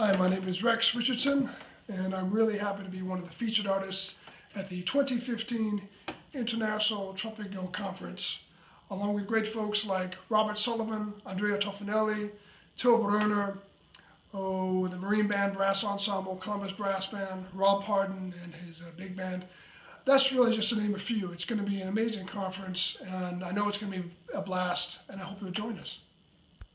Hi, my name is Rex Richardson, and I'm really happy to be one of the featured artists at the 2015 International Trumpet Guild Conference, along with great folks like Robert Sullivan, Andrea Tofanelli, Till Brönner, oh, the Marine Band Brass Ensemble, Columbus Brass Band, Rob Harden and his uh, big band. That's really just to name a few. It's going to be an amazing conference, and I know it's going to be a blast, and I hope you'll join us.